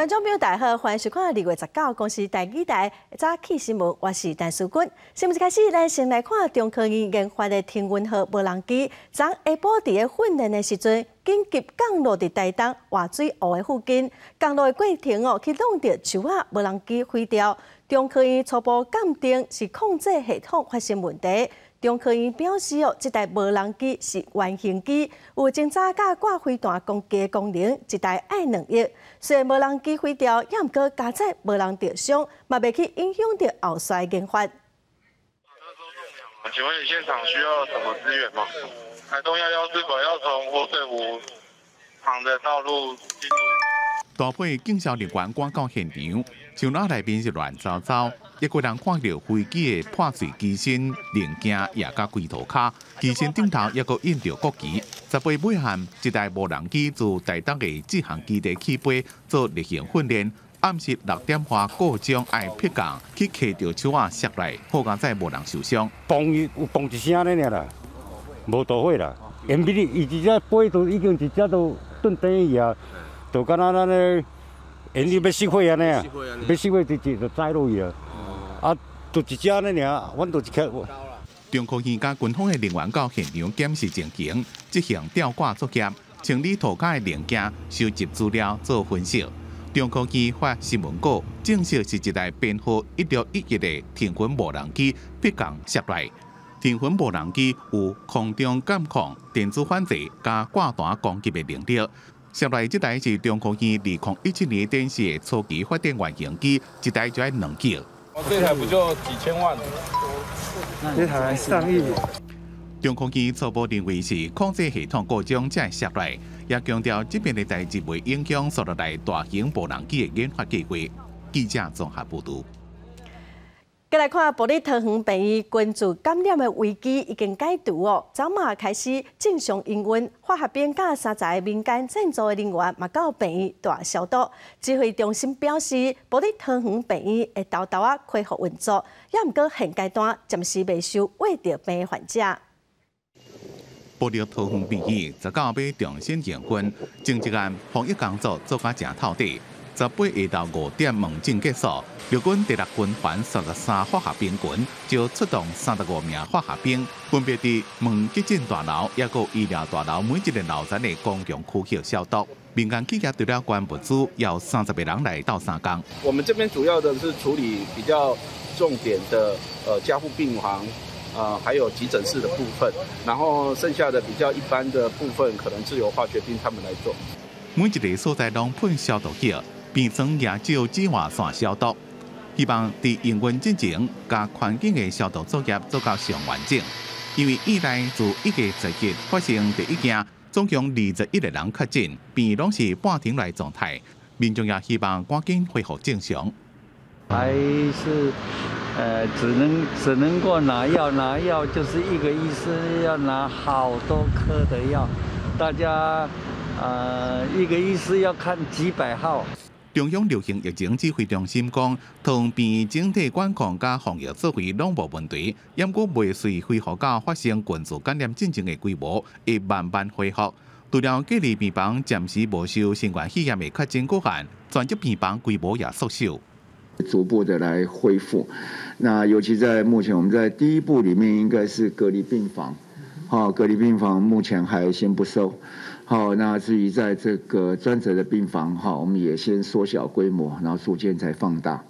观众朋友大家好，欢迎收看二月十九公司第几台早起新闻，我是陈淑君。新闻一开始，咱先来看中科院研发的天文号无人机，昨下晡伫咧训练的时阵，紧急降落伫台东活水湖的附近，降落的过程哦，去弄到树啊无人机飞掉。中科院初步鉴定是控制系统发生问题。中科院表示哦，这台无人机是原型机，有侦查甲挂飞弹攻击功能，一台爱两亿。虽然无人机飞掉，也毋过加载无人受伤，嘛未去影响到后续研发。请问你现场需要什么资源吗？台东幺幺是否要从活水湖旁的道路进入？大批警消人员赶到现场，像那内面是乱糟糟。一个人看到飞机的破碎机身零件，也甲龟头卡，机身顶头也个印着国旗。十八尾限，一台无人机自台东的直航基地起飞，做例行训练。暗时六点花过江爱劈港，去骑着树啊摔来，好在再无人受伤。嘣一有嘣一声咧啦，无大火啦。因为伊直接飞都已经直接都蹲底去啊。就敢若咱咧，因为要熄火安尼啊，要熄火直接就栽落去啊。啊，就一只安尼尔，阮就一克。中科院甲军方的人员到现场检视情形，执行吊挂作业，清理涂骹的零件，收集资料做分析。中科院发新闻稿，证实是一台编号一六一一的天云无人机迫降下来。天云无人机有空中监控、电子反射加挂弹攻击的能力。下来这台是中科院二零一七年电视的初级发电原型机，一台就要两亿。这台不就几千万？这台上亿。中科院初步认为是控制系统故障才会下来，也强调这边的代志未影响所落来大型无人机的研发计划。记者综合报道。再来看，玻璃糖糖病院关注感染的危机已经解除哦，昨马开始正常营运。化学兵甲三十个民间赞助的人员嘛到病院大消毒。指挥中心表示，玻璃糖糖病院会豆豆啊恢复运作，也毋过现阶段暂时未收未着病患者。玻璃糖糖病院十九要重新营运，正职案防疫工作做甲正透底。十八下到五点门诊结束，陆军第六军团三十三化学兵群就出动三十五名化学兵，分别伫门急诊大楼、也个医疗大楼每一个楼层的公共区域消毒。民间企业除了关物资，要三十个人来到三江。我们这边主要的是处理比较重点的呃加护病房，呃还有急诊室的部分，然后剩下的比较一般的部分，可能是由化学兵他们来做。每一个所在都喷消毒液。变成亚洲紫外线消毒，希望伫营运进程甲环境的消毒作业做到上完整。因为意内自一月十日发生第一件，总共二十一个人确诊，病拢是半停来状态。民众也希望赶紧恢复正常。还是呃，只能只能够拿药拿药，就是一个医生要拿好多颗的药，大家呃一个医师要看几百号。中央流行疫情指挥中心讲，同病整体管控加防疫作为拢无问题，不过未遂恢复到发生群组感染进程的规模，会慢慢恢复。除了隔离病房暂时无受新冠肺炎的确诊个案，专职病房规模也缩小，逐步的来恢复。那尤其在目前，我们在第一步里面应该是隔离病房，好，隔离病房目前还先不收。好，那至于在这个专责的病房，哈，我们也先缩小规模，然后逐渐再放大。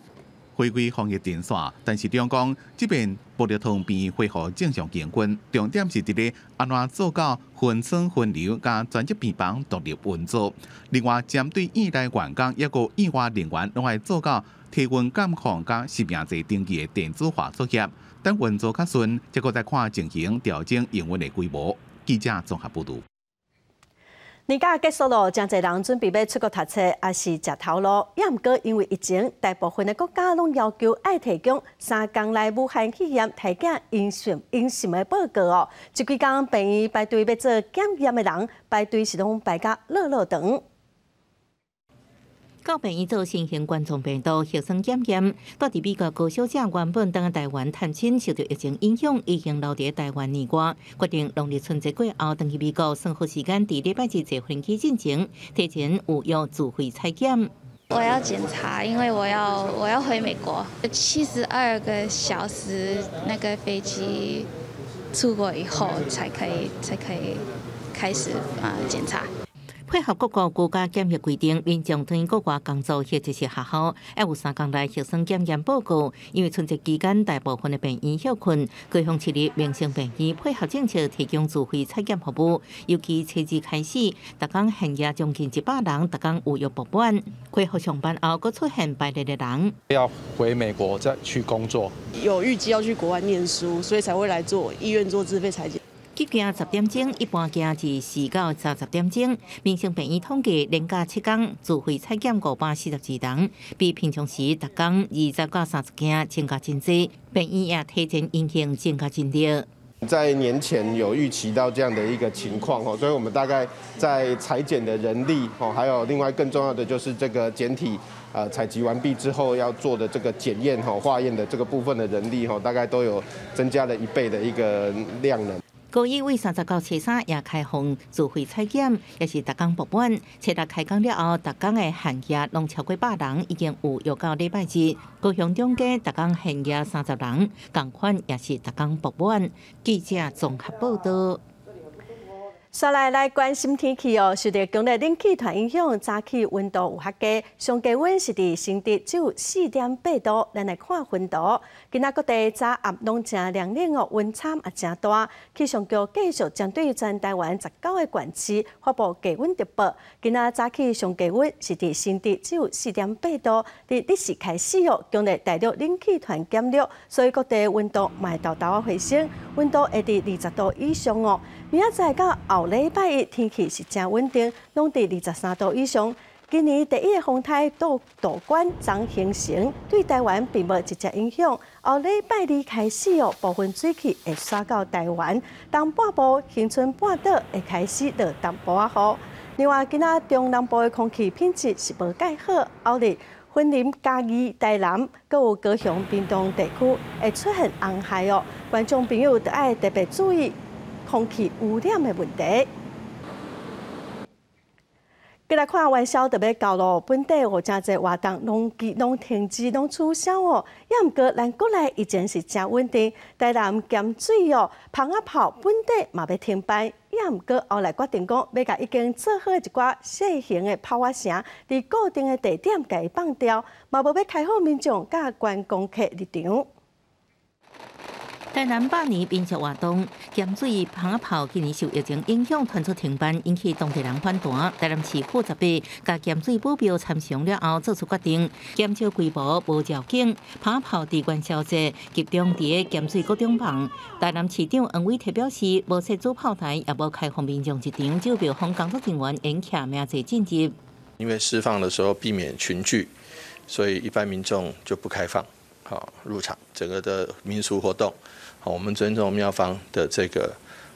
回归防疫电线，但是中讲这边玻璃通病恢复正常营运，重点是伫咧安怎做到分层分流，加专职病房独立运作。另外，针对医内员工一个医外人员，拢会做到体温监控加实名制登记的电子化作业。等运作较顺，结果再看进行调整营运的规模。记者综合报道。年假结束了，真侪人准备要出国读册，也是食头路。也毋过因为疫情，大部分的国家拢要求爱提供三工内武汉肺炎体检阴性阴性的报告哦。这几工病院排队要做检验的人，排队是拢排甲热热等。到病院做新型冠状病毒核酸检验，到伫美国高小姐原本当台湾探亲，受到疫情影响，已经留伫台湾年外，决定农历春节过后，登去美国，生活时间伫礼拜日坐飞机进行，提前预约自费采检。我要检查，因为我要我要回美国，七十二个小时那个飞机出国以后才可以才可以开始啊检查。配合各国国家检疫规定，民众对国外工作或者是学校，要有三天内核酸检验报告。因为春节期间大部分的病院休困，高雄市立明星病院配合政策提供自费采检服务。尤其初二开始，逐工限业将近一百人，逐工有约不满。恢复上班后，佫出现排列的人要回美国再去工作，有预计要去国外念书，所以才会来做医院做自费采检。急行十点钟，一般行至四到三十点钟。民生病院统计，连假七天自费采检五百四十二人，比平常时逐工二十到三十件增加真多。病院也提前运行增加真多。在年前有预期到这样的一个情况哦，所以我们大概在裁剪的人力哦，还有另外更重要的就是这个检体呃采集完毕之后要做的这个检验哈化验的这个部分的人力哈，大概都有增加了一倍的一个量能。高一为三十到初三也开放自费采检，也是逐工不满。车达开工了后，逐工的限业拢超过百人，已经有约到礼拜日。高雄中街逐工限业三十人，共款也是逐工不满。记者综合报道。再来来关心天气哦，受到强烈冷气团影响，早起温度有较低，上低温是伫新竹只有四点八度。咱来看温度，今仔各地早暗拢正凉冷哦，温差也正大。气象局继续针对全台湾十九个县市发布低温特报。今仔早起上低温是伫新竹只有四点八度。伫日时开始哦，强烈大陆冷气团减弱，所以各地温度卖豆豆啊回升，温度会伫二十度以上哦。明仔载到后礼拜一，天气是真稳定，拢伫二十三度以上。今年第一个风台都导管将形成，对台湾并无直接影响。后礼拜二开始哦，部分水汽会刷到台湾，东半部、恒春半岛会开始落淡薄仔雨。另外，今仔中南部的空气品质是无介好，后日云林、嘉义、台南，各有高雄、屏东地区会出现红海哦，观众朋友得爱特别注意。空气污染的问题。过来看元宵特别到咯，本地有真侪活动，拢机拢停止拢取消哦。也毋过咱国内以前是真稳定，台南咸水哦，芳仔炮本地嘛要停摆。也毋过后来决定讲，要甲已经做好一寡小型的炮仔城，伫固定的地点甲伊放掉，嘛无要开放民众甲观光客入场。台南百年民俗活动咸水香炮今年受疫情影响，传出停办，引起当地人反弹。台南市负责备甲咸水保镖参详了后，做出决定，减少规模无条件香炮地关消节集中伫咸水各中房。台南市长黄伟提表示，无设主炮台，也无开放民众入场，就表防工作人员严卡名字进入。因为释放的时候避免群聚，所以一般民众就不开放。好，入场整个的民俗活动，好，我们尊重庙方的这个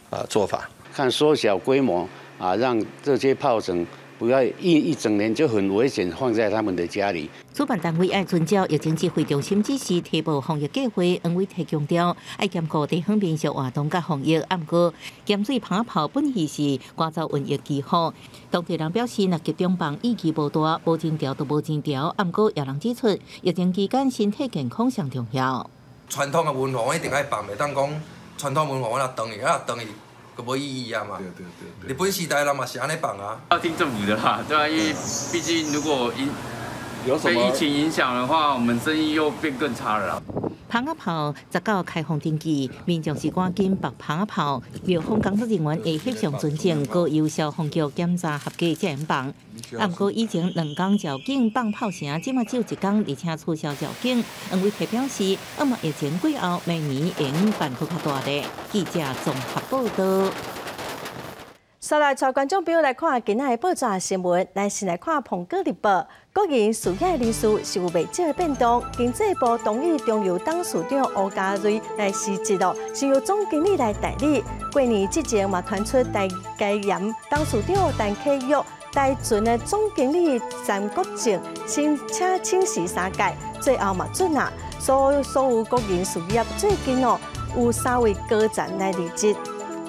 啊做法，看缩小规模啊，让这些炮城不要一一整年就很危险，放在他们的家里。主办单位爱遵照疫情指挥中心指示，提报防疫计划。因为提强调，爱兼顾地方民俗活动甲防疫。暗过咸水香炮本意是挂造瘟疫记号。当地人表示，若集中放意义无大，无真调都无真调。暗过有人指出，疫情期间身体健康上重要。传统的文化我一定爱放，袂当讲传统文化我若断去，啊断去，佮无意义啊嘛。对对对。日本时代人嘛是安尼放啊。要听政府的啦，对啊，因为毕竟如果因被疫情影响的话，我们生意又变更差了。香仔炮十九开放登记，民众是赶紧拔香仔炮。庙方工作人员会翕相尊敬，各由消防局检查合格才能放。啊，不过以前两工交警放炮声，即马只有一工，而且取消交警。因为提表示，啊嘛疫情过后，明年会办更较大的。记者综合报道。先来，带观众朋友来看今仔的报纸新闻。来先来看《彭哥日报》，国营事业人数是有未少的变动。经济部同意中油董事长欧家瑞来辞职了，是由总经理来代理。过年之前嘛传出大概严董事长陈启玉代准的总经理陈国正，请请请示三届，最后嘛准啊。所有所有国营事业最近哦有三位高层来离职。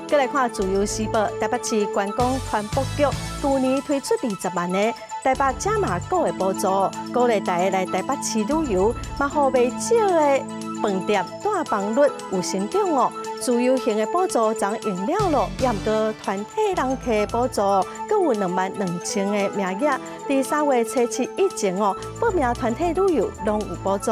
再来看《自由时报》，台北市观光传播局去年推出二十万的台北加码购的补助，鼓励大家来台北市旅游，嘛好未少的饭店大房率有成长哦。自由行的补助涨用了咯，也毋过团体人提补助，各有两万两千个名额。第三月初七以前哦，报名团体旅游拢有补助。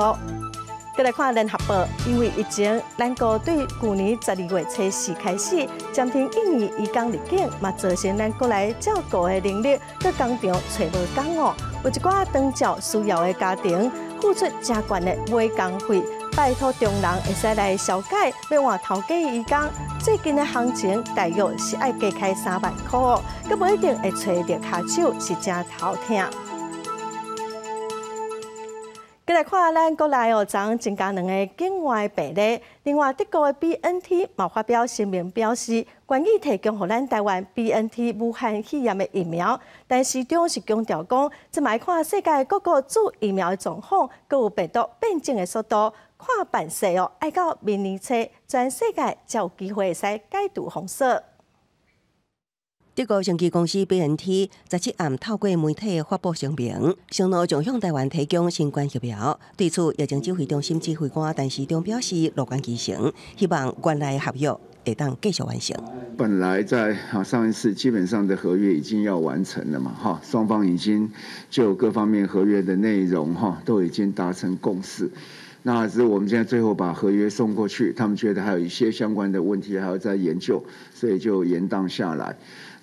再来看联合报，因为疫情，咱国对去年十二月初四开始暂停一年移工入境，嘛造成咱国内照顾的能力搁工厂找无工哦。有一寡当照需要的家庭，付出真悬的买工费。拜托中人会使来小解，要换头家移工，最近的行情大约是爱加开三万块哦，佮不一定会找到卡手，是真头疼。再来看咱国内哦，昨增加两个境外病例。另外，德国的 BNT 嘛发表声明表示，愿意提供予咱台湾 BNT 武汉肺炎的疫苗，但是中是强调讲，即卖看世界各国做疫苗的状况，佮有病毒变种的速度，看办势哦，爱到明年初，全世界才有机会使解除封锁。德国生技公司 BNT 十七暗透过媒体发布声明，承诺将向台湾提供新冠疫苗。对此，疫情指挥中心指挥官陈时中表示乐观其成，希望原来合约会当继续完成。本来在啊上一次基本上的合约已经要完成了嘛，哈，双方已经就各方面合约的内容哈都已经达成共识。那是我们现在最后把合约送过去，他们觉得还有一些相关的问题还要再研究，所以就延宕下来。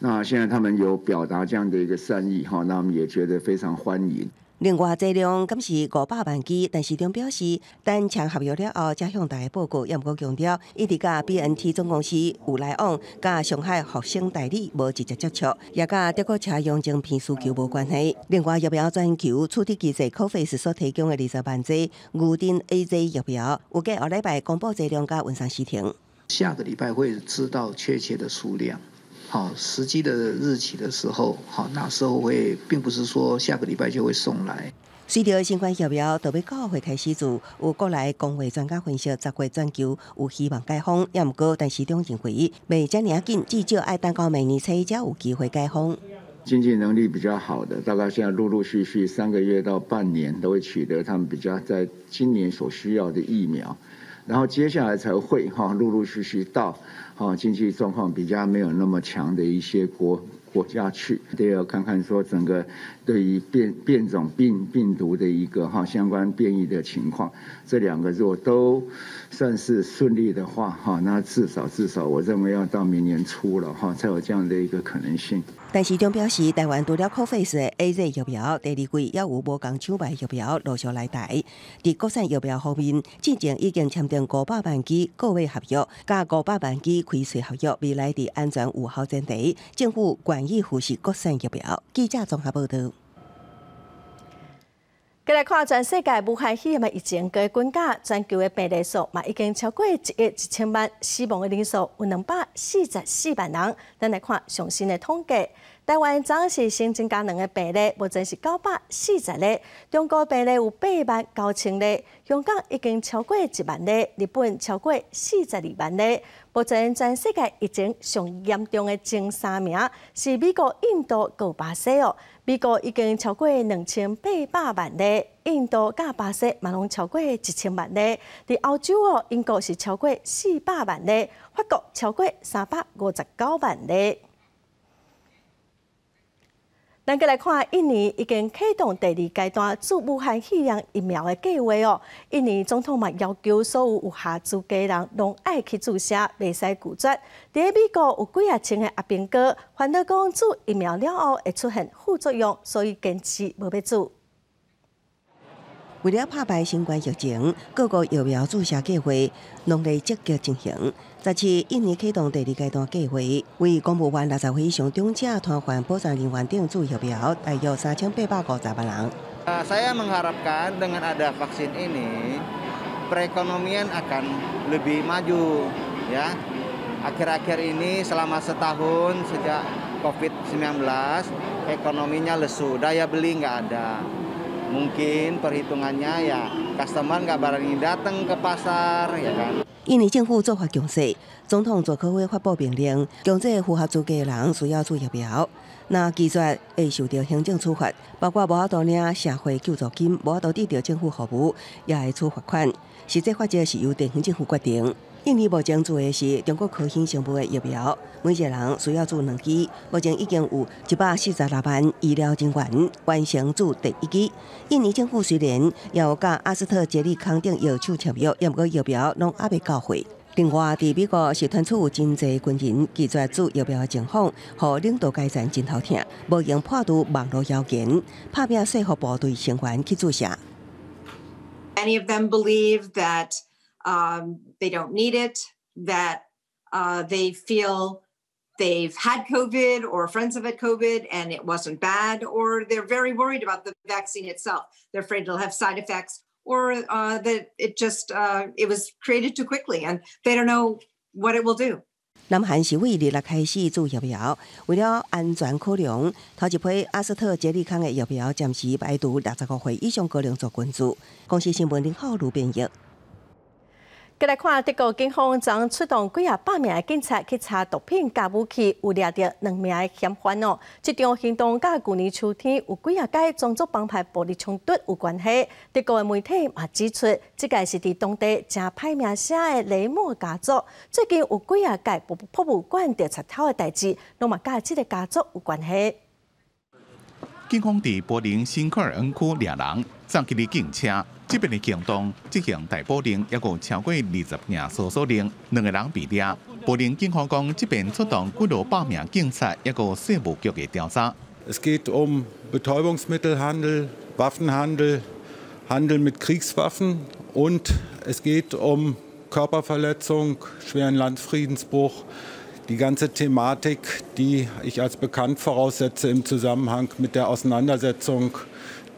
那现在他们有表达这样的一个善意哈，那我们也觉得非常欢迎。另外，这量敢是五百万支，但是中表示，等签合约了后，再向大家报告。也毋过强调，一直甲 BNT 总公司有来往，甲上海复星代理无直接接触，也甲德国车用晶片需求无关系。另外，疫苗全球处置机制 COVAX 所提供的二十万剂牛顿 AZ 疫苗，有计下礼拜公布这量甲文上时停。下个礼拜会知道确切的数量。好，实际的日期的时候，好，那时候会，并不是说下个礼拜就会送来。随着新冠疫苗特别九会开始做，有国内工会专家分析，十月全球有希望解封，也毋过，但是中认为未遮尔紧，至少爱等到明年初才有机会解封。经济能力比较好的，大概现在陆陆续续三个月到半年都会取得他们比较在今年所需要的疫苗，然后接下来才会哈陆陆续续到。哦，经济状况比较没有那么强的一些国国家去，都要看看说整个对于变变种病病毒的一个哈相关变异的情况，这两个如果都算是顺利的话，哈，那至少至少我认为要到明年初了哈，才有这样的一个可能性。但是中表示，台湾除了 COVAX 的 AZ 疫苗，第二季也有无共抢买疫苗陆续来台。伫国产疫苗方面，之前已经签订五百万支购位合约，加五百万支开税合约，未来伫安全有效前提，政府愿意扶持国产疫苗。记者综合报道。再来看全世界武汉肺炎疫情各国家全球的病例数嘛，已经超过一亿一千万，死亡的人数有两百四十四万人。咱来看上新的统计，台湾昨是新增加两个病例，目前是九百四十例；中国病例有八万九千例，香港已经超过一万例，日本超过四十二万例。目前全世界疫情上严重的前三名是美国、印度、古巴西哦。美国已经超过两千八百万例，印度加巴西嘛拢超过一千万例。伫欧洲哦，英国是超过四百万例，法国超过三百五十九万例。咱再来看，印尼已经启动第二阶段驻武汉肺炎疫苗的计划哦。印尼总统嘛要求所有有下注的人拢爱去注射，袂使拒绝。伫美国有几啊千个阿兵哥，反对讲注疫苗了后会出现副作用，所以坚持无要注。为了打败新冠疫情，各国疫苗注射计划拢在积极进行。十七，印尼启动第二阶段计划，为公务员六十岁以上长者、瘫痪、保障人员等注疫苗，大约三千八百五十万人。Saya mengharapkan dengan ada vaksin ini, perekonomian akan lebih maju, ya. Akhir-akhir ini selama setahun sejak COVID-19, ekonominya lesu, daya beli nggak ada. Mungkin perhitungannya ya 印尼政府做法强势，总统佐科威发布命令，强制符合资格的人需要做疫苗。那拒绝会受到行政处罚，包括无法度领社会救助金、无法度得到政府服务，也会处罚款。实际法则是由地方政府决定。印尼目前做的是中国科兴成分的疫苗，每一个人需要做两支。目前已经有一百四十六万医疗人员完成做第一支。印尼政府虽然要甲阿斯特捷利康等药厂签约，不过疫苗拢还未到货。另外，伫美国是传出有真济军人拒绝做疫苗的情况，互领导改善真头疼，无用破除网络谣言，拍拼说服部队成员去注射。Any of them believe that um, they don't need it, that uh, they feel they've had COVID or friends have had COVID and it wasn't bad, or they're very worried about the vaccine itself. They're afraid it'll have side effects or uh, that it just uh, it was created too quickly and they don't know what it will do. 南韩是为日来开始做疫苗，为了安全考量，头一批阿斯特捷利康的疫苗暂时排除六十五岁以上高龄做关注。公司新闻林浩如编译。 再来看德国警方将出动几啊百名的警察去查毒品加武器，有抓到两名的嫌犯哦。这场行动甲去年秋天有几啊届种族帮派暴力冲突有关系。德国的媒体嘛指出，这个是伫当地正歹名声的雷莫家族，最近有几啊届博博物馆调查头的代志，拢嘛甲这个家族有关系。警方伫柏林新科尔恩区两人，撞击的警车。这边的行动执行逮捕令，一共超过二十名搜索令，两个人被抓。柏林警方讲，这边出动几多百名警察，一个税务局的调查。Es geht um Betäubungsmittelhandel, Waffenhandel, Handel mit Kriegswaffen und es geht um Körperverletzung, schweren Landfriedensbruch. Die ganze Thematik, die ich als bekannt voraussetze im Zusammenhang mit der Auseinandersetzung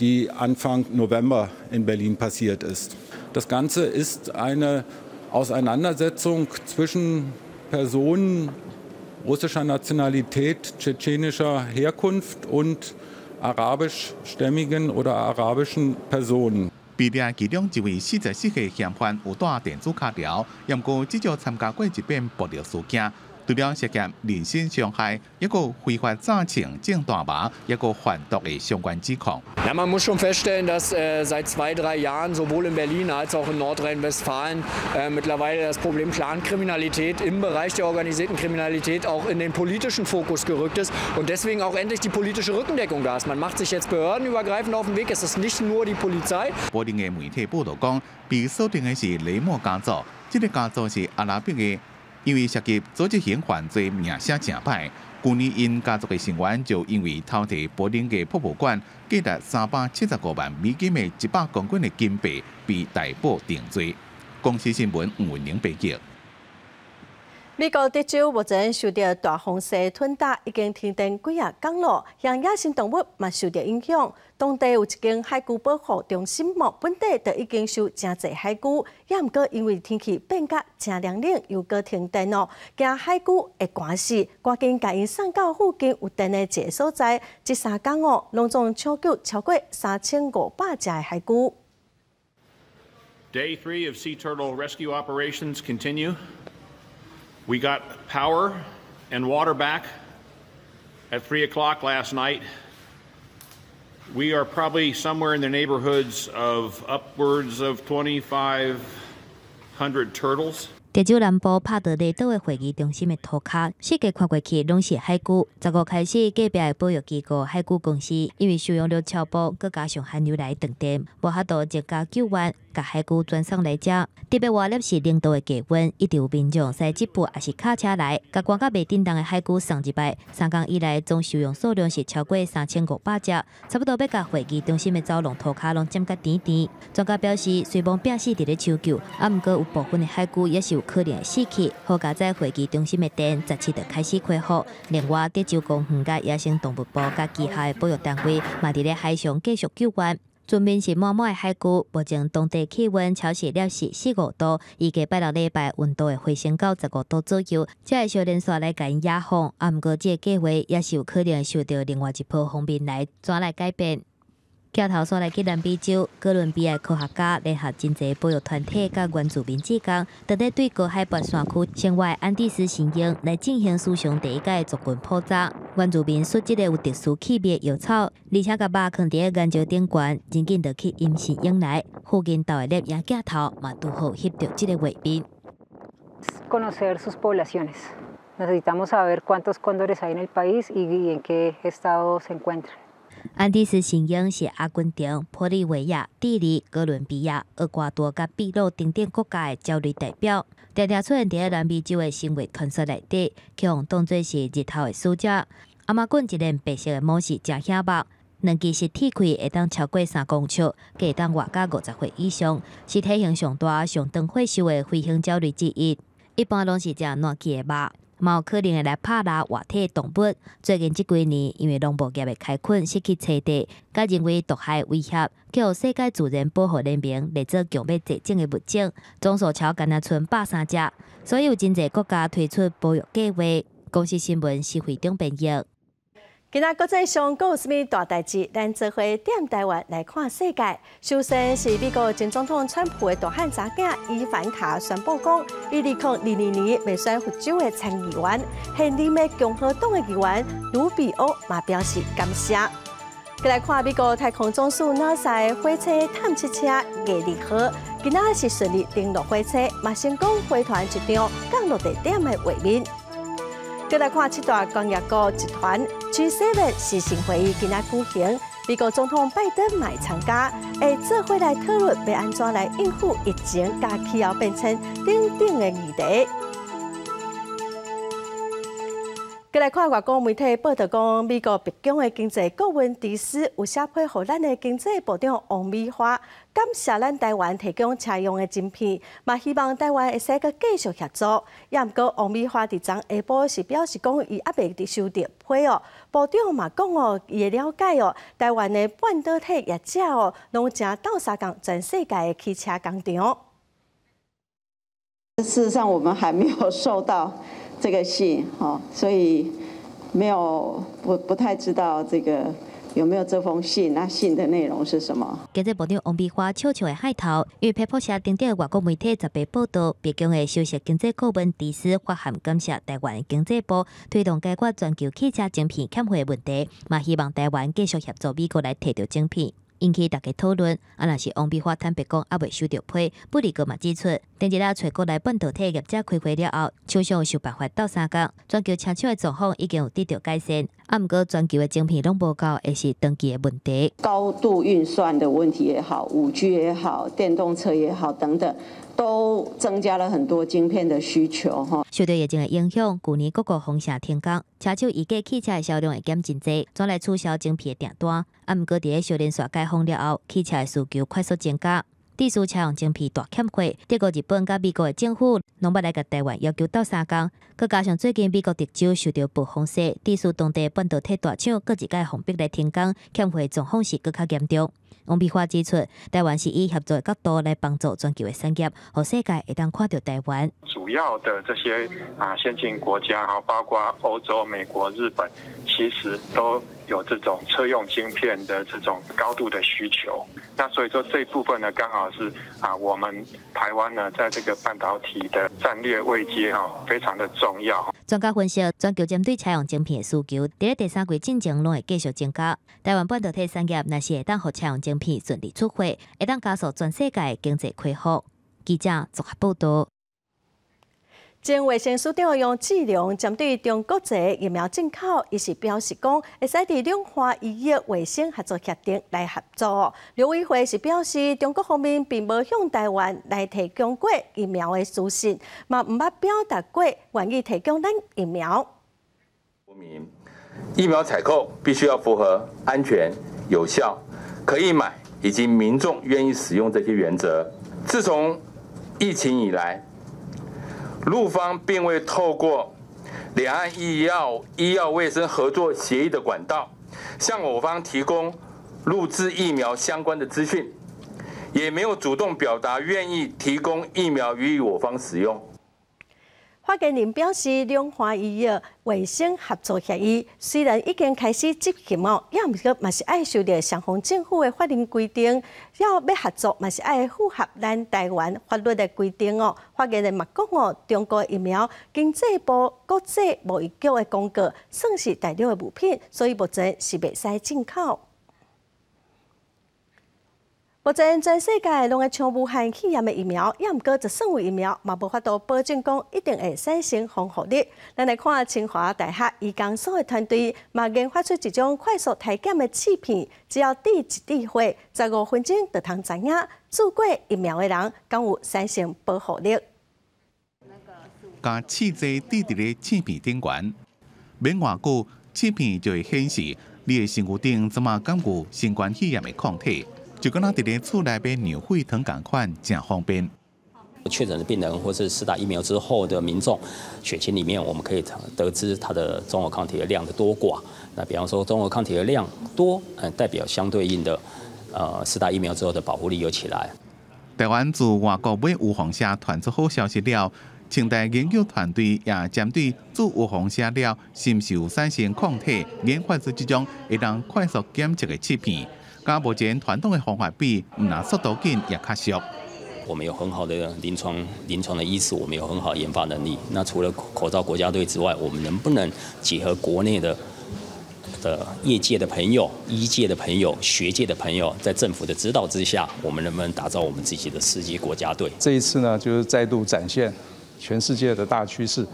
die Anfang November in Berlin passiert ist. Das Ganze ist eine Auseinandersetzung zwischen Personen russischer Nationalität, tschetschenischer Herkunft und arabischstämmigen oder arabischen Personen. 被抓其中一位四十四岁嫌犯有带电子卡条，不过只就参加过一遍暴力事件。 除了涉嫌人身伤害，一个非法诈请、种大麻，一个贩毒的相关指控。Ja, man muss schon feststellen, dass äh, seit zwei, drei Jahren sowohl in Berlin als auch in Nordrhein-Westfalen äh, mittlerweile das Problem Clankriminalität im Bereich der organisierten Kriminalität auch in den politischen Fokus gerückt ist und deswegen auch endlich die politische Rückendeckung da ist. Man macht sich jetzt behördenübergreifend auf den Weg. Es ist nicht nur die Polizei. 柏林的媒体报道讲，被锁定的是雷莫家族，这个家族是阿拉伯的。 因为涉及组织型犯罪，名声正歹。去年因家族的成员就因为偷摕柏林的博物馆价值三百七十五万美金的一百公斤的金币，被逮捕定罪。公司新闻吴文玲报道。美国德州目前受到大风势吞打，已经停电几啊公路，让野生动物嘛受到影响。当地有一间海龟保护中心，莫本地就已经收真济海龟，也毋过因为天气变甲真凉冷，又过停电咯，惊海龟会寒死，赶紧甲因送到附近有电的一个所在。这三天哦，拢总抢救超过三千五百只的海龟。Day three of sea turtle rescue operations continue. We got power and water back at 3 o'clock last night. We are probably somewhere in the neighborhoods of upwards of 2,500 turtles. 德州南部帕德雷岛的会议中心的涂骹，四界看过去拢是海龟。十五开始，隔壁的保育机构海龟公司因为收容率超标，佮加上寒流来断电，无法度增加救援，甲海龟转送来遮。特别话，咧是领导的低温，一直有民众驶吉普也是卡车来，甲关甲未叮当的海龟送一摆。三工以来，总收容数量是超过三千五百只，差不多要甲会议中心的走廊涂骹拢占甲甜甜。专家表示，虽望病死伫咧抢救，啊，毋过有部分的海龟也是有。可能死去，好加在会议中心的电十七就开始恢复。另外，德州公园甲野生动物部甲其他的保育单位嘛伫咧海上继续救援。准面是满满的海龟，目前当地气温超摄摄氏四五度，预计拜六礼拜温度。会回升到十五度。左右。这会小连续来甲因野放，啊，毋过这个计划也是有可能受到另外一波风面来转来改变。桥头所来去南美洲，哥伦比亚科学家联合真济保育团体甲原住民志工，特地对高海拔山区境外安第斯新英来进行史上第一届族群普查。原住民说，这个有特殊气味药草，而且甲肉放伫个岩石顶悬，真紧就去引新英来。附近岛的猎野镜头嘛，拄好翕到这个画面。安第斯神鹰是阿根廷、玻利维亚、智利、哥伦比亚、厄瓜多甲秘鲁等等国家的焦虑代表，常常出现伫南美洲的生物传说内底，用当作是日头的使者。阿妈棍一连白色的模式真显目，两支是体开会当超过三公尺，计当活到五十岁以上，是体型上大、上长会寿的飞行鸟类之一。一般拢是只暖气的肉。猫可能会来拍打活体动物。最近即几年，因为农牧业的开垦失去栖地，甲认为毒害威胁，叫世界自然保护联盟来做强要绝种的物种，总数超干那村百三只，所以有真侪国家推出保育计划。公司新闻是会中编译。今仔国际上有甚物大代志？咱做回点台湾来看世界。首先是美国前总统川普的大汉查囝伊凡卡宣布讲，伊二零二二年未选福州的参议员，现任的共和党的议员卢比奥嘛表示感谢。再来看美国太空总署 NASA 火车探测车艾利号，今仔是顺利登陆火车，嘛成功飞团一张降落地点的画面。再来看七大工业国集团 G7 视讯会议今仔举行，美国总统拜登买参加，会这回来讨论要安怎来应付疫情加气候变迁等等的议题。再来看外国媒体报道，讲美国白宫的经济顾问迪斯有写批予咱的经济部长王美花，感谢咱台湾提供车用的晶片，嘛希望台湾会使个继续合作。也毋过王美花伫昨下晡是表示讲，伊还未收到批哦。部长嘛讲哦，伊了解哦，台湾的半导体业者哦，拢正斗相共全世界的汽车工厂。事实上，我们还没有受到。这个信，哈，所以没有不不太知道这个有没有这封信，那信的内容是什么？经济部长王碧华悄悄的海头，因为佩普社顶顶外国媒体十被报道，北京的首席经济顾问迪斯发函感谢台湾经济部推动解决全球汽车晶片欠货的问题，嘛希望台湾继续协助美国来摕到晶片。引起大家讨论，啊，若是王碧华坦白讲，啊未收到批，不离个嘛指出，顶一日找国内半导体业者开会了后，厂商想办法斗三角，全球车厂的状况已经有得到改善，啊，毋过全球的晶片拢无够，也是长期的问题。高度运算的问题也好，五 G 也好，电动车也好，等等。都增加了很多晶片的需求，哈。受到疫情的影响，去年各个风险停工，车厂预计汽车的销量会减真多，转来促销晶片的订单。啊，毋过伫个小连锁解封了后，汽车的需求快速增加，地数车用晶片大欠货。德国、日本甲美国的政府拢要来甲台湾要求斗三工，佮加上最近美国德州受到暴风雪，地数当地半导体大厂各一届封闭来停工，欠货状况是更加严重。王碧华指出，台湾是以合作的角度来帮助全球的产业，和世界会当看到台湾。主要的这些啊先进国家，哈，包括欧洲、美国、日本，其实都有这种车用晶片的这种高度的需求。那所以说这一部分呢，刚好是啊我们台湾呢在这个半导体的战略位阶哈，非常的重要。专家分析，全球针对车用晶片的需求，伫咧第三季进程拢会继续增加。台湾半导体产业若是会当互车用晶片顺利出货，会当加速全世界经济恢复。记者综合报道。前卫生署长杨志良针对中国者疫苗进口，伊是表示讲，会使伫两化医药卫生合作协定来合作。刘委会是表示，中国方面并无向台湾来提供过疫苗的资讯，嘛毋捌表达过愿意提供咱疫苗。疫苗采购必须要符合安全、有效、可以买以及民众愿意使用这些原则。自从疫情以来。陆方并未透过两岸医药医药卫生合作协议的管道，向我方提供录制疫苗相关的资讯，也没有主动表达愿意提供疫苗予以我方使用。发言人表示，两华医药卫生合作协议虽然已经开始执行哦，也毋过嘛是爱受到双方政府的法令规定，要要合作嘛是爱符合咱台湾法律的规定哦。发言人嘛讲哦，中国疫苗经济部国际贸易局的公告算是大陆的物品，所以目前是袂使进口。目前全世界拢会抢武汉肺炎的疫苗，也毋过就算有疫苗，嘛无法度保证讲一定会产生防护力。咱来看清华大学医工所的团队，嘛研发出一种快速体检的试片，只要滴一滴血，十五分钟就通知影做过疫苗的人敢有产生保护力。甲试剂滴伫咧试片顶端，免偌久，试片就会显示你的身躯顶怎么感有新冠肺炎的抗体。就跟他伫咧厝内边牛血糖共款，真方便。确诊的病人或是施打疫苗之后的民众，血清里面我们可以得知他的中和抗体的量的多寡。那比方说中和抗体的量多，嗯，代表相对应的，呃，施打疫苗之后的保护力有起来。台湾自外国买预防虾传出好消息了，清代研究团队也针对做预防虾了，是毋是有产生抗体，研发出这种会当快速检测的切片。跟目前传统的方法比，唔拿速度紧也较俗。我们有很好的临床临床的医师，我们有很好的研发能力。那除了口罩国家队之外，我们能不能结合国内的的业界的朋友、医界的朋友、学界的朋友，在政府的指导之下，我们能不能打造我们自己的世界国家队？这一次呢，就是再度展现全世界的大趋势，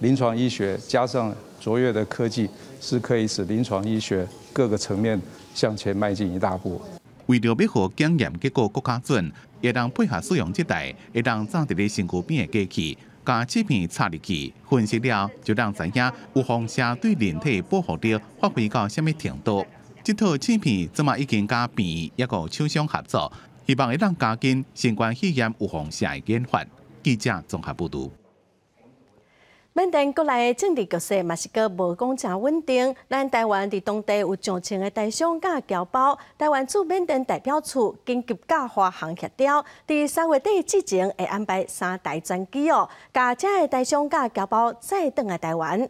临床医学加上卓越的科技，是可以使临床医学各个层面。向前迈进一大步。为了要和检验结果更加准，也让配合使用这台也让装伫咧身躯边的机器，将切片插入去，分析了就让知影有放射对人体保护力发挥到什么程度。这套切片怎么已经加变一个厂商合作，希望会让加紧新冠肺炎有放射的研发。记者综合报道。缅甸国内的政治局势嘛是个无讲真稳定，咱台湾伫当地有上千个台商甲侨胞，台湾驻缅甸代表处紧急甲华行协调，伫三月底之前会安排三台专机哦，甲遮个台商甲侨胞再转来台湾。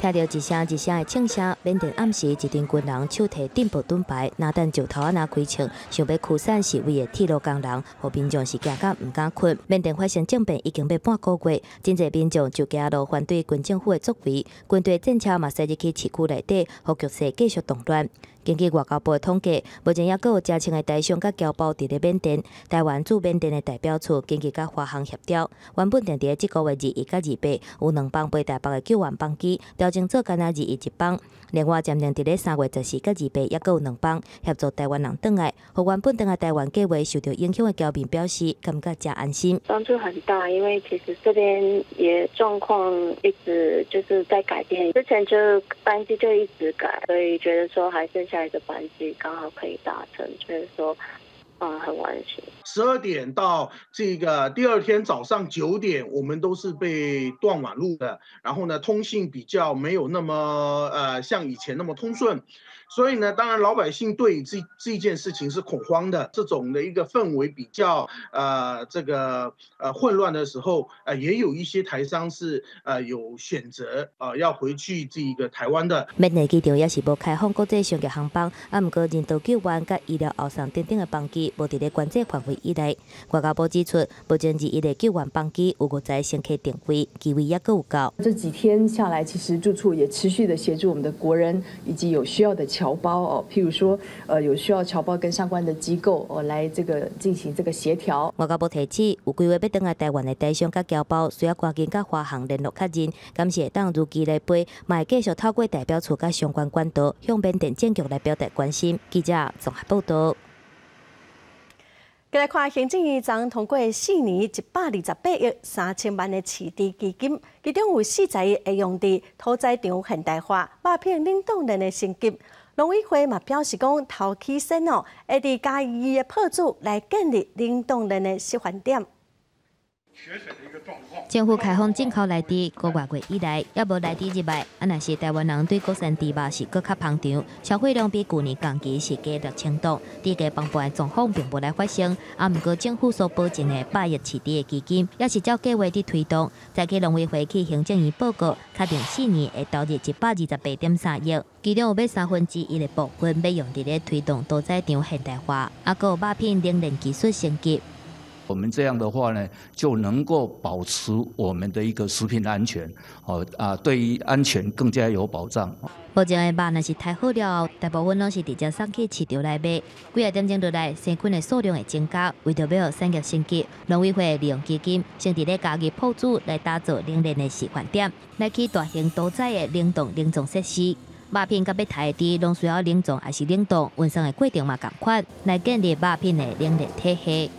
听到一声一声的枪声，缅甸暗时一群军人手提电报盾牌，拿等石头啊拿开枪，想要驱散示威的铁路工人，和民众是惊到唔敢困。缅甸发生政变已经要半个月，真侪民众就加入反对军政府的作为，军队战车嘛驶入去市区内底，和局势继续动乱。根据外交部的统计，目前也阁有加千个台商甲侨胞伫咧缅甸。台湾驻缅甸的代表处根据甲华航协调，原本定伫即个月二一甲二八有两班飞台北的救援班机，调整做干那二一一班。另外，暂定伫咧三月十四甲二八也阁有两班协助台湾人登来，和原本登来台湾计划受到影响的侨民表示，感觉真安心。帮助很大，因为其实这边也状况一直就是在改变，之前就班机就一直改，所以觉得说还是。下一个班机刚好可以搭乘，所以说，啊，很完全。十二点到这个第二天早上九点，我们都是被断网路的，然后呢，通信比较没有那么呃像以前那么通顺。所以呢，当然老百姓对这这件事情是恐慌的，这种的一个氛围比较呃这个呃混乱的时候，呃也有一些台商是呃有选择呃要回去这个台湾的。缅甸机场也是无开放国际商业航班，啊，毋过人道救援甲医疗后送等等的班机无伫咧关制范围以内。外交部指出，目前日一的救援班机有五在乘客定位，机位也够有够。这几天下来，其实住处也持续的协助我们的国人以及有需要的。侨胞哦，譬如说，呃，有需要侨胞跟相关的机构哦来这个进行这个协调。外交部提起，有规划要登来台湾的台商甲侨胞，需要赶紧甲华航联络确认。感谢当如期来飞，卖继续透过代表处甲相关管道向缅甸政局来表达关心。记者综合报道。再来看行政院长通过四年一百二十八亿三千万的市地基金，其中有四十亿会用伫屠宰场现代化、肉片领导人的升级。农委会嘛表示讲，头起身哦，会伫家己的铺子来建立冷冻人的示范点。政府开放进口内地，个外月以来也无内地入来。啊，那是台湾人对国产猪肉是搁较捧场，消费量比去年同期是加六千多。低价崩盘的状况并无来发生。啊，毋过政府所保证的百亿市地的基金，也是照计划伫推动。在去农委会去行政院报告，确定四年会投入一百二十八点三亿，其中有要三分之一的部分要用伫咧推动屠宰场现代化，啊，搁有肉品冷链技术升级。我们这样的话呢，就能够保持我们的一个食品安全，哦啊，对于安全更加有保障。保证的肉若是太好了，大部分拢是直接送去市场来卖。几个点钟落来，生菌的数量会增加，为着要产业升级，农委会利用基金，先伫咧家己铺主来打造冷链的示范点，来去大型多载的冷冻冷冻设施。肉片甲要台的拢需要冷冻还是冷冻，运送的过程嘛共款，来建立肉片的冷链体系。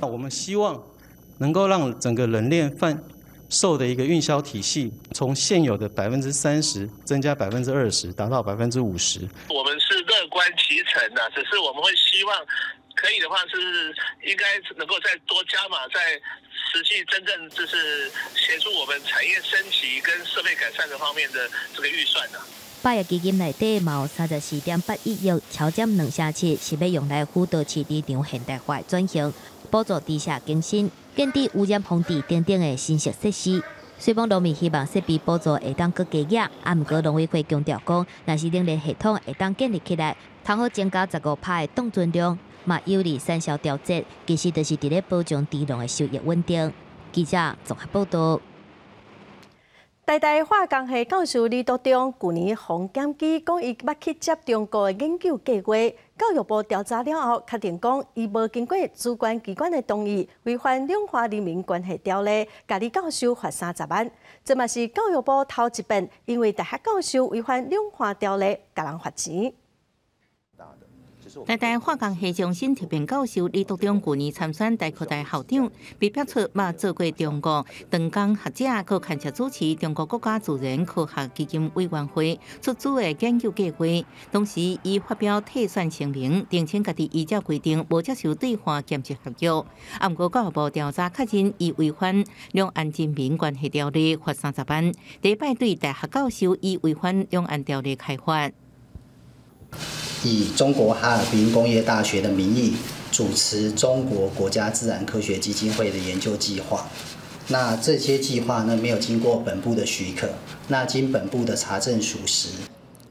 那我们希望能够让整个冷链贩售的一个运销体系，从现有的百分之三十增加百分之二十，达到百分之五十。我们是乐观其成的，只是我们会希望可以的话，是应该能够再多加码，在实际真正就是协助我们产业升级跟设备改善的方面的这个预算呢。百亿基金内底有三十四点八亿元，超占两成七，是要用来辅导市场现代化转型。补助地下更新、建立污染防治等等的新设设施。虽然农民希望设备补助会当更加压，啊，毋过农委会强调讲，若是冷链系统会当建立起来，通好增加十五帕的动存量，嘛有利产销调节，其实就是伫咧保障猪农的收益稳定。记者综合报道。台大化工系教授李德忠去年防检机讲，伊捌去接中国的研究计划。教育部调查了后，确定讲伊无经过主管机关的同意，违反两华人民关系条例，甲李教授罚三十万。这嘛是教育部头一遍，因为大学教授违反两法条例，甲人罚钱。台大化工系中心特聘教授李德忠去年参选大科大校长，被逼出嘛做过中国长江学者，佮牵涉主持中国国家自然科学基金委员会出资的研究计划，同时伊发表退选声明，澄清家己依照规定无接受对方兼职合约。啊，毋过教育部调查确认伊违反两岸人民关系条例，罚三十万。第一摆对大学教授伊违反两岸条例开罚。以中国哈尔滨工业大学的名义主持中国国家自然科学基金会的研究计划，那这些计划呢没有经过本部的许可，那经本部的查证属实。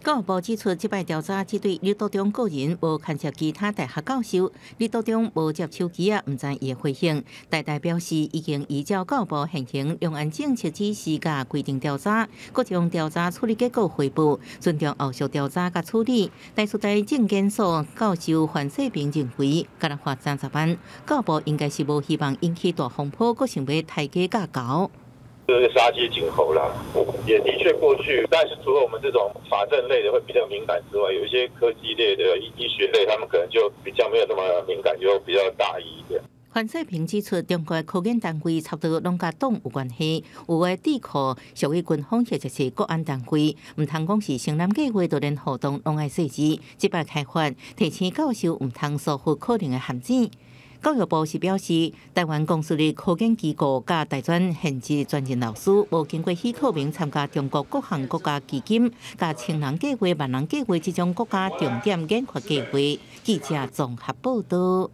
教育部指出，即摆调查只对李道中个人，无牵涉其他大学教授。李道中无接手机啊，毋知伊回应。大代表示，已经依照教育部现行两岸政策指示甲规定调查，各将调查处理结果汇报，尊重后续调查甲处理。但出在证监所教授范世平认为，甲人罚三十万，教育部应该是无希望引起大风波，阁想要抬价价高。这个杀鸡儆猴啦，也的确过去，但是除了我们这种法政类的会比较敏感之外，有一些科技类的、医医学类，他们可能就比较没有那么敏感，就比较大意一点。范世平指出，中国科研单位差不多拢甲党有关系，有诶智库属于军方或者是国安单位，毋通讲是成南计划都连活动拢爱设置，即摆开发提前教授毋通疏忽可能诶陷阱。教育部是表示，台湾公司的科研机构甲大专限制专任老师，无经过许可名参加中国各项国家基金、甲青人计划、万人计划这种国家重点研发计划。记者综合报道。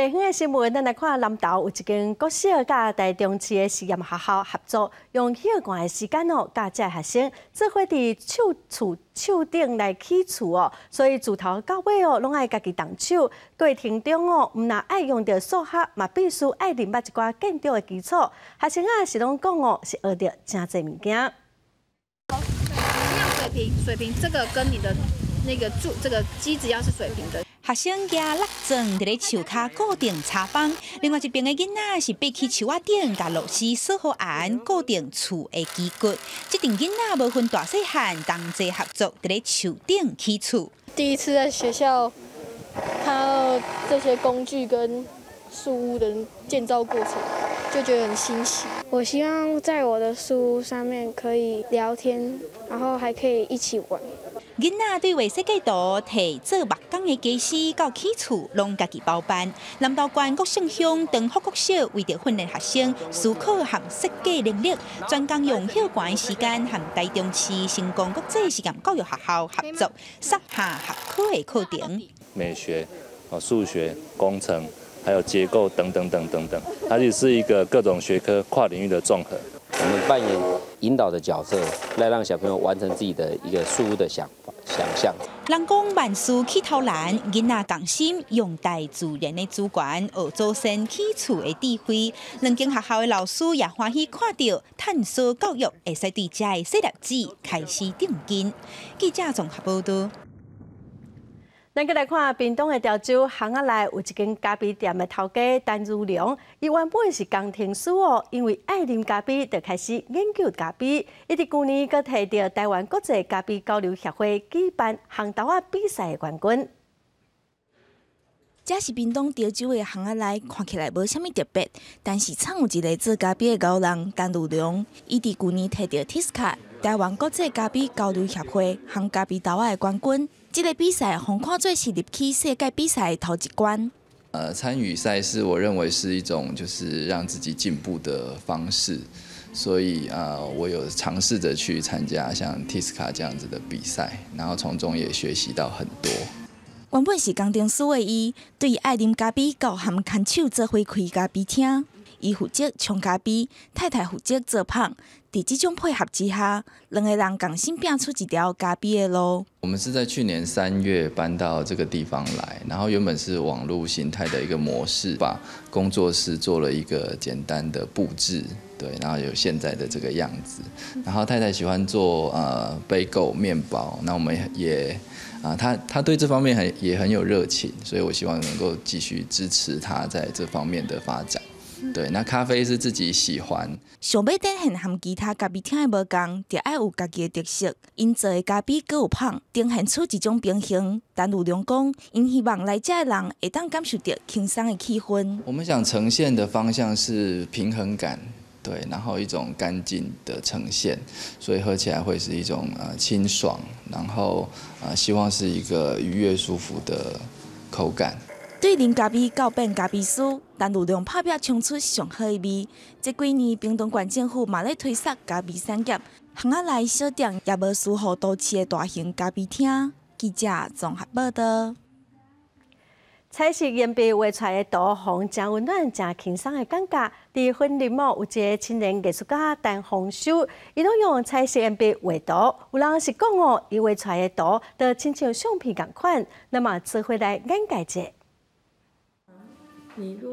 地方的新闻，咱来看南投有一间国小甲大中市的实验学校合作，用休馆的时间哦，教这学生做伙伫手厝手顶来起厝哦，所以自头到尾哦，拢爱家己动手。过程中哦，毋但爱用到数学，嘛必须爱明白一寡建筑的基础。学生啊是拢讲哦，是学着真侪物件。水平，水平，这个跟你的那个柱，这个机子要是水平的。学生家落正伫咧树骹固定插棒，另外一边的囡仔是爬起树仔顶，甲螺丝锁好安，固定厝的基骨。这阵囡仔无分大细汉，同齐合作伫咧树顶起厝。第一次在学校看到这些工具跟树屋的建造过程，就觉得很新奇。我希望在我的书上面可以聊天，然后还可以一起玩。囡仔对画设计图，提做木工的技师到起厝，拢家己包办。南道县国胜乡等福国小为着训练学生思考和设计能力，专工用休闲时间和台中市成功国际实验教育学校合作，上下合科的课程。美学、哦数学、工程，还有结构等等等等等，它就是一个各种学科跨领域的综合。我们扮演引导的角色，来让小朋友完成自己的一个书屋的想、人讲万事起头难，囡仔同心用大自然的资源，学祖先起厝的智慧。两间学校的老师也欢喜看到探索教育，会使对这的细粒子开始定根。记者综合报道。咱再来看，屏东的潮州巷仔内有一间咖啡店的头家陈如良，伊原本是工程师哦，因为爱啉咖啡，就开始研究咖啡。伊伫去年，佮摕到台湾国际咖啡交流协会举办烘豆仔比赛的冠军。这是屏东潮州的巷仔内，看起来无甚物特别，但是藏有一个做咖啡的高人陈如良，伊伫去年摕到 TISCA 台湾国际咖啡交流协会巷咖啡豆仔的冠军。这个比赛，红看最是入去世界比赛头一关。呃，参与赛事，我认为是一种就是让自己进步的方式，所以啊，我有尝试着去参加像 TISCA 这样子的比赛，然后从中也学习到很多。原本是工程师的伊，对爱啉咖啡，到含牵手做伙开咖啡厅。伊负责冲咖啡，太太负责做胖。在这种配合之下，两个人共心拼出一条咖啡的路。我们是在去年三月搬到这个地方来，然后原本是网络形态的一个模式，把工作室做了一个简单的布置，对，然后有现在的这个样子。然后太太喜欢做呃杯狗面包，那我们也啊，他他对这方面很也很有热情，所以我希望能够继续支持他在这方面的发展。对，那咖啡是自己喜欢。想要展现含其他咖啡厅的无共，就爱有家己的特色。因做的咖啡够有香，呈现出一种平衡。但有良讲，因希望来这的人会当感受到轻松的气氛。我们想呈现的方向是平衡感，对，然后一种干净的呈现，所以喝起来会是一种呃清爽，然后呃希望是一个愉悦舒服的口感。对林咖啡到变咖啡师，但有量拍拼冲出上好的味。这几年，屏东县政府嘛咧推销咖啡产业，巷仔内小店也无输互都市的大型咖啡厅。记者综合报道。彩色铅笔画出来的图，风真温暖、真轻松的感觉。伫婚礼幕有一个青年艺术家陈红修，伊拢用彩色铅笔画图。有人是讲哦，伊画出来的图，都亲像相片共款。那么，做回来眼界者。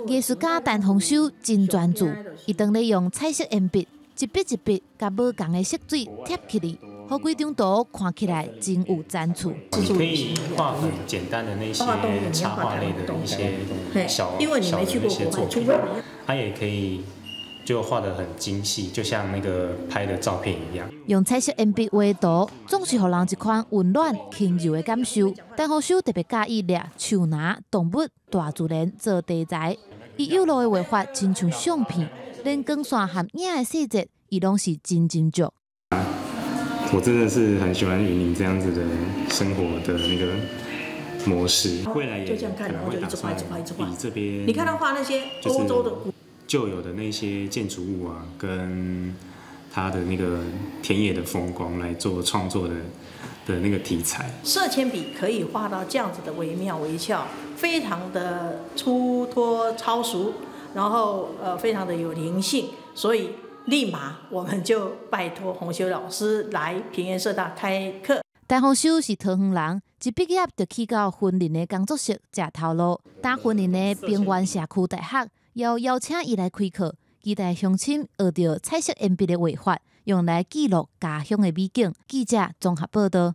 艺术家陈红修真专注，伊当咧用彩色铅笔一笔一笔，甲无同的色水贴起嚟，好几张图看起来真有展处。你可以画很简单的那些插画类的一些小小的一些作品，他也可以。就画得很精细，就像那个拍的照片一样。用彩色铅笔画图，总是给人一款温暖、轻柔的感受。但好手特别介意掠树拿、动物、大自然做题材。伊有路的画法，亲像相片，连光线和影的细节，伊拢是真真足。我真的是很喜欢云林这样子的生活的那个模式。未来也可能会打算以这边，你看他画那些欧洲的。旧有的那些建筑物啊，跟它的那个田野的风光来做创作的的那个题材。色铅笔可以画到这样子的惟妙惟肖，非常的出脱超俗，然后呃非常的有灵性，所以立马我们就拜托洪修老师来平原社大开课。但洪修是桃园人，一毕业就去到婚林的工作室吃头路，当婚林的平原社区大学。要邀请伊来开课，期待乡亲学到彩色铅笔的画法，用来记录家乡的美景。记者综合报道。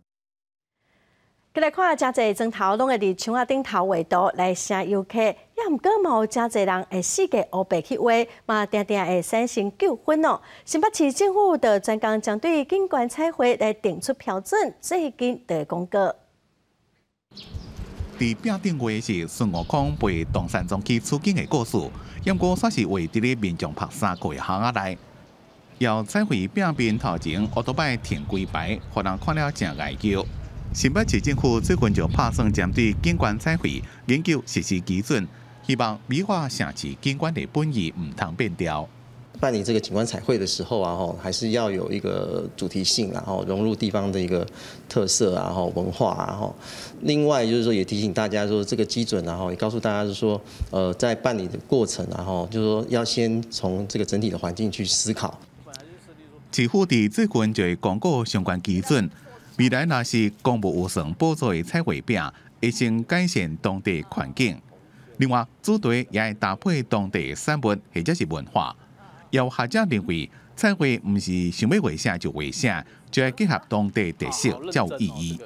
过来看，真侪砖头拢会伫墙仔顶头画图来写游客，也毋过嘛有真侪人会四界乌白去画，嘛定定会产生纠纷哦。新北市政府的专工将对景观彩绘来定出标准，最近的公告。伫壁顶画是孙悟空被东山宗去取经的故事。因过算是为伫咧民众拍三个巷仔内，要彩绘壁边头前，我都摆停几排，互人看了真爱叫。新北市政府最近就拍算针对景观彩绘研究实施基准，希望美化城市景观的本意唔通变调。办理这个景观彩绘的时候啊，吼，还是要有一个主题性，然后融入地方的一个特色啊，吼，文化啊，吼。另外就是说，也提醒大家说，这个基准，然后也告诉大家是说，呃，在办理的过程，然后就是说，要先从这个整体的环境去思考。市府伫最近就会公告相关基准，未来若是公布有算补助的彩绘饼，会先改善当地环境。另外，组队也会搭配当地产物或者是文化。有学者认为，彩绘唔是想要画啥就画啥，就要结合当地特色，较有意义。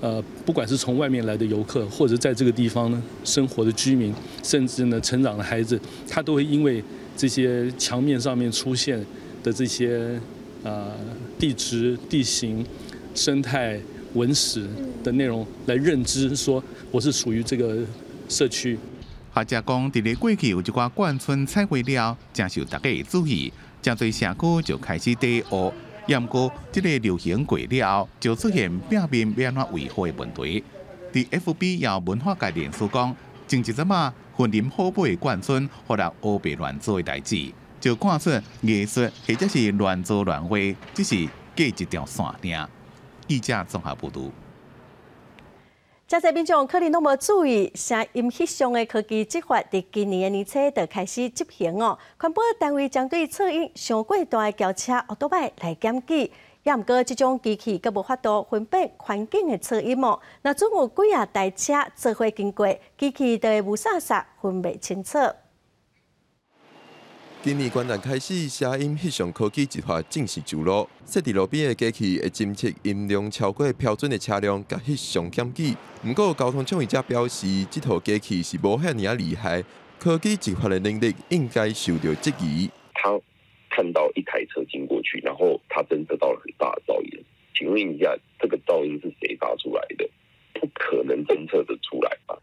呃，不管是从外面来的游客，或者在这个地方呢生活的居民，甚至呢成长的孩子，他都会因为这些墙面上面出现的这些啊地质、地形、生态、文史的内容来认知，说我是属于这个社区。学者讲，伫咧过去有一寡贯村彩绘了，正受大家的注意，真侪社区就开始第学。也毋过，即个流行过了，就出现表面变化违法的问题。伫 FB 有文化界人士讲，前一阵嘛，混林好买贯村，或者乌白乱做的代志，就看出艺术或者是乱做乱画，只是过一条线尔。记者综合报道。真侪民众可能拢无注意，声音翕相的科技执法，伫今年的年初就开始执行哦。环保单位将对噪音上过大的轿车、奥多拜来检举，也毋过即种机器阁无法度分辨环境的噪音哦。若总有几啊台车做伙经过，机器就会雾沙沙分袂清楚。今年元旦开始，声音翕相科技计划正式就落。设伫路边的机器会侦测音量超过标准的车辆，甲翕相检举。不过，交通倡议者表示，这套机器是无遐尔厉害，科技执法的能力应该受到质疑。他看到一台车经过去，然后他侦测到了很大的噪音。请问一下，这个噪音是谁发出来的？不可能侦测得出来吧？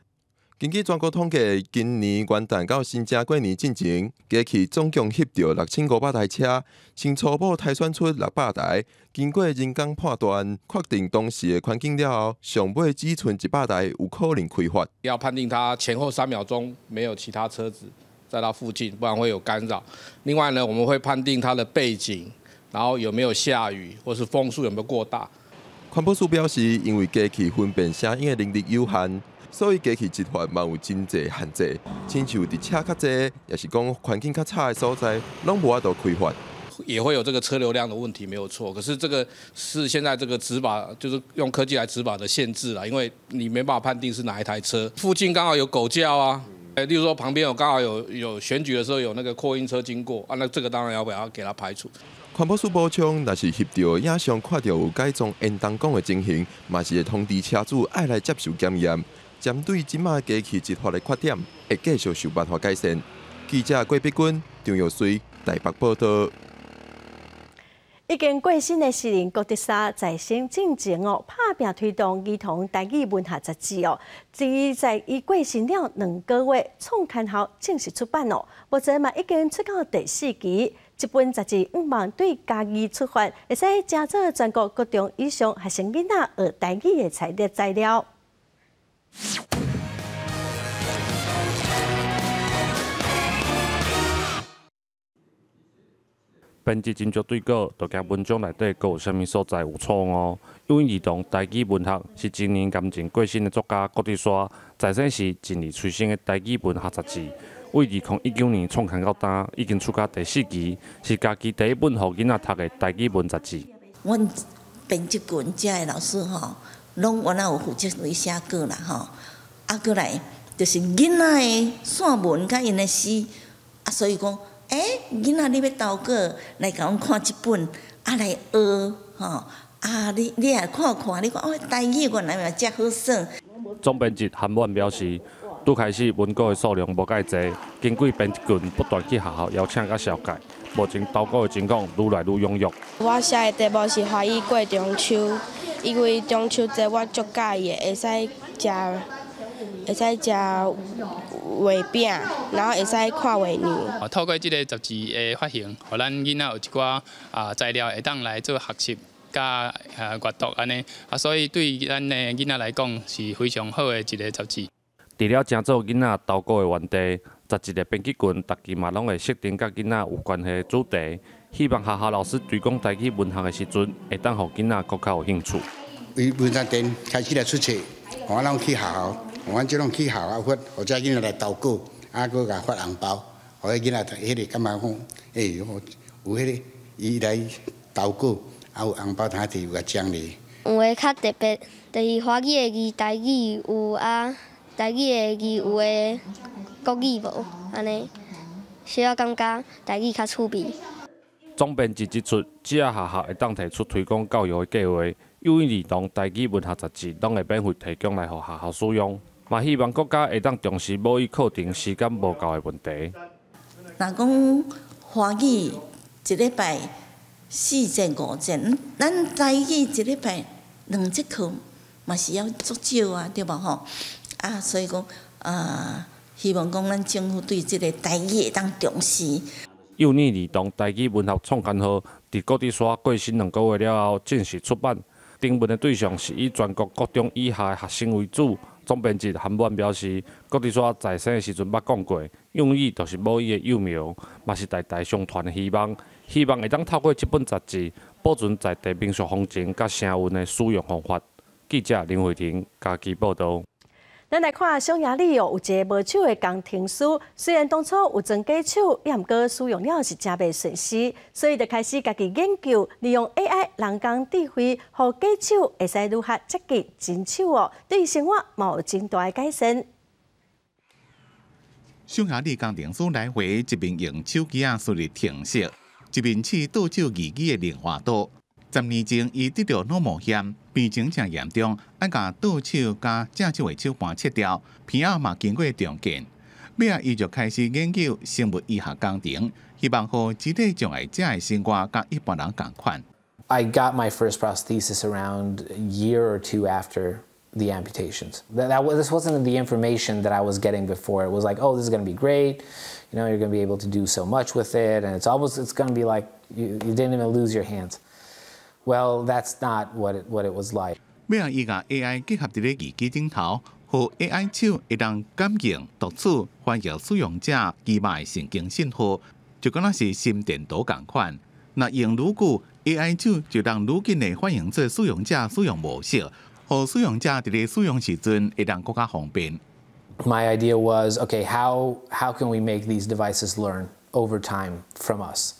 根据全国统计，今年元旦到新正过年进前，机器总共翕到六千五百台车，先初步推算出六百台。经过人工判断，确定当时的环境了后，上尾只存一百台有可能开发。要判定它前后三秒钟没有其他车子在它附近，不然会有干扰。另外呢，我们会判定它的背景，然后有没有下雨，或是风速有没有过大。环保署表示，因为机器分辨声音的能力有限。所以机器集团嘛有真济限制，亲像伫车较侪，也是讲环境较差的所在，拢无法度开发。也会有这个车流量的问题，没有错。可是这个是现在这个执法，就是用科技来执法的限制了，因为你没办法判定是哪一台车。附近刚好有狗叫啊，哎，例如说旁边有刚好有有选举的时候有那个扩音车经过啊，那这个当然要不要给它排除。环保署补充，若是翕到影像看到有改装延档讲的情形，嘛是会通知车主爱来接受检验。针对今麦机器执法的缺点，会继续想办法改善。记者郭碧君、张玉水台北报道。已经过身的诗人郭德沙在生进前哦，拍拼推动儿童台语文学杂志哦。至于在伊过身了两个月，创刊后正式出版哦。目前嘛已经出到第四期，这本杂志希望对家己出发，会使加做全国各种以上学生囡仔学台语的材料材料。编辑真足对稿，就惊文章内底阁有啥物所在有错误。因为儿童台语文学是今年感情过身的作家郭德刷在生时今年出生的台语文学杂志，为二零一九年创刊到今，已经出到第四期，是家己第一本互囡仔读的台语文杂志。阮编辑群遮的老师吼。拢原来有负责为写歌啦吼，啊过来就是囡仔的散文甲因的诗，啊所以讲，诶囡仔你要投稿来甲阮看一本，啊来学吼，啊你你也看看，你讲哦台语原来嘛遮好耍。总编辑韩文表示，拄开始文稿的数量无介济，经过编辑群不断去学校邀请甲小改，目前投稿的情况愈来愈踊跃。我写的题目是华语过中秋。因为中秋节我足介意，会使食，会使食月饼，然后会使看月亮。透过即个杂志的发行，互咱囡仔有一寡啊材料会当来做学习，加呃阅读安尼，啊，所以对咱的囡仔来讲是非常好的一个杂志。除了正做囡仔投稿的原地，杂志的编辑群，逐期嘛拢会设定甲囡仔有关系的主题，希望学校老师推广台语文学的时阵，会当互囡仔更较有兴趣。为文章店开始来出册，我拢去学校，我即种去学校发，或者囡仔来投稿，啊，佮甲发红包，互迄囡仔迄个感觉讲，诶，有迄个伊来投稿。啊，有红包他摕有个奖励。有诶较特别，就是华语诶字、台语有啊，台语诶字有诶，国语无安尼，小可感觉台语较趣味。总编辑指出，只要学校会当提出推广教育的计划，幼儿童台语文学杂志拢会免费提供来互学校使用。嘛，希望国家会当重视母语课程时间无够的问题。若讲华语一礼拜。四节五节，咱台语一礼拜两节课嘛是要足少啊，对无吼？啊，所以讲啊，希望讲咱政府对即个台语会当重视。幼年儿童台语文学创刊号伫各地刷过新两个月了后正式出版，订文的对象是以全国各中以下的学生为主。总编辑韩文表示，各地刷在。生的时阵捌讲过，用语就是母语的幼苗，嘛是代代相传的希望。希望会当透过这本杂志，保存在地民俗风情甲声韵的使用方法。记者林慧婷家己报道。咱来看匈牙利哦，有一个无手的工程师，虽然当初有装假手，也毋过使用了是真袂顺时，所以就开始家己研究，利用 AI 人工智慧，互假手会使如何接近真手哦，对生活有真大改善。匈牙利工程师来回一边用手机啊，处理停色。一边试倒手二语的莲花刀，十年前伊得到脑膜炎，病情正严重，爱甲倒手加正手的手盘切掉，片仔嘛经过重建。尾啊，伊就开始研究生物医学工程，希望和肢体障碍者的生活甲一般人共款。I got my first prosthesis around a year or two after the amputations. That, that this wasn't the information that I was getting before. It was like, oh, this is going to be great. You know, you're going to be able to do so much with it, and it's almost it's going to be like you, you didn't even lose your hands. Well, that's not what it what it was like. 要让伊甲 AI 结合伫咧耳机顶头，和 AI 手会当感应、读取、翻译使用者耳麦神经信号，就敢若是心电图共款。那用愈久，AI 手就当愈紧的反映做使用者使用模式，互使用者伫咧使用时阵会当更加方便。my idea was okay how how can we make these devices learn over time from us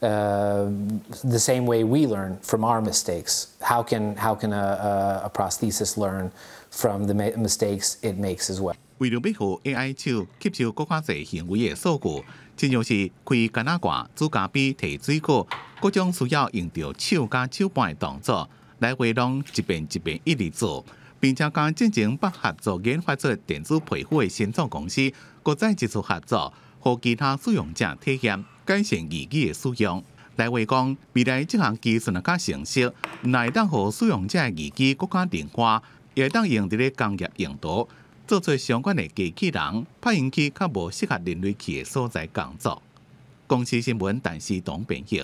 the same way we learn from our mistakes how can how can a, a, a prosthesis learn from the mistakes it makes as well 为了要互 AI 手吸收更加侪行为的数据，亲像是开干那罐、煮咖啡、提水果，各种需要用到手加手板的动作，来回拢一遍一遍一直做。并且将进行不合作研发出电子皮肤的新创公司，搁再接触合作，和其他使用者体验改善耳机的使用。来话讲，未来这项技术较成熟，会当和使用者的耳机更加灵活，也当用伫咧工业用途，做出相关的机器人，拍用去较无适合人类去的所在工作。公司新闻，但是董编译。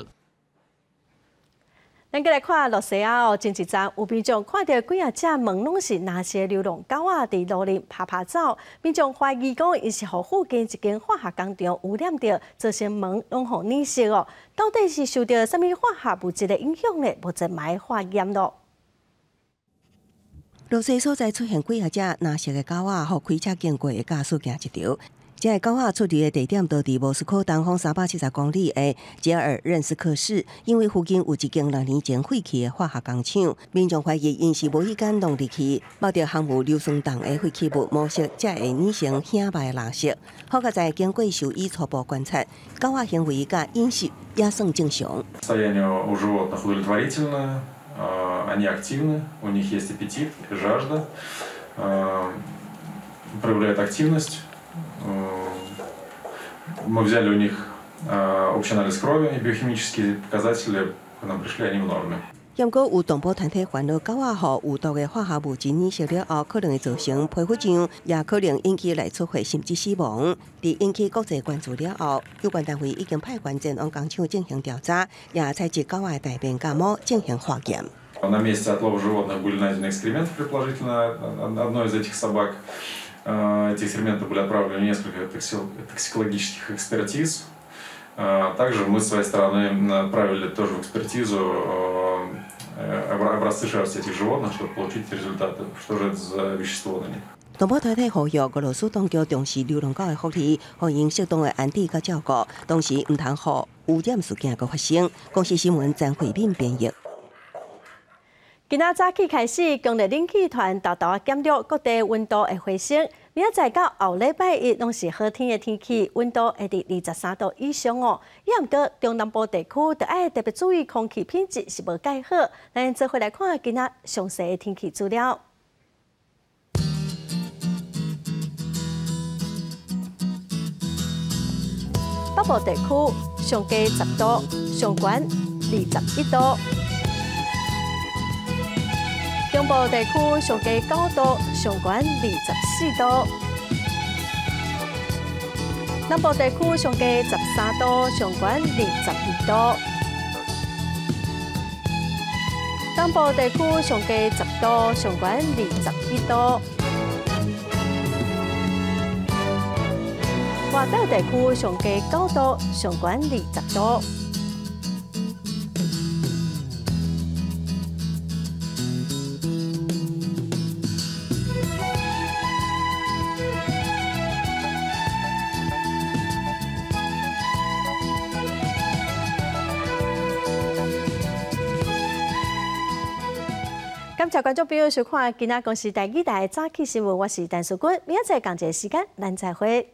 咱过来看洛西啊哦，前一站有民众看到几啊只门拢是那些流浪狗仔伫路里爬爬走，民众怀疑讲伊是互附近一间化学工厂污染着，这些门拢互染色哦。到底是受到什么化学物质的影响呢？目前卖化验咯。洛西所在出现几啊只那些的狗仔，互开车经过的驾驶行一条。这个狗仔出离的地点都伫莫斯科东方三百七十公里的杰尔任斯克市，因为附近有一间两年前废弃的化学工厂，民众怀疑因是无意间弄入去，冒着含有硫酸铜的废弃物模式，才会染成显白的蓝色。好在经过兽医初步观察，狗仔行为甲饮食也算正常。Мы взяли у них общий анализ крови и биохимические показатели к нам пришли, они в норме. 如果有同胞团体烦恼狗仔号有毒的化学物质染色了后，可能会造成皮肤痒，也可能引起内出血甚至死亡。在引起国际关注了后，有关单位已经派员前往工厂进行调查，也采集狗仔大便、感冒进行化验。На месте отлова животных были найдены экскременты, предположительно, одной из этих собак. Эти экскременты были отправлены в несколько токсикологических экспертиз. Также мы с своей стороны отправили тоже в экспертизу образцы шерсти этих животных, чтобы получить результаты, что же это за вещество на них. 动保团体呼吁俄罗斯当局重视流浪狗的福利，欢迎适当的安置和照顾，同时唔通让污染事件个发生。公司新闻将回面编译。 今仔早起开始，公立冷气团大大减弱各地温度会回升。明仔载到后礼拜一，拢是好天的天气，温度会伫二十三度以上哦。也毋过中南部地区，得爱特别注意空气品质是无介好。咱做回来看今仔详细的天气资料。北部地区上低十度，上悬二十一度。中部地区上低九度，上悬二十四度；南部地区上低十三度，上悬二十二度；东部地区上低十度，上悬二十一度；外岛地区上低九度，上悬二十度。谢观众朋友收看今仔公司第二台早起新闻，我是陈淑君，明仔载讲节时间，咱再会。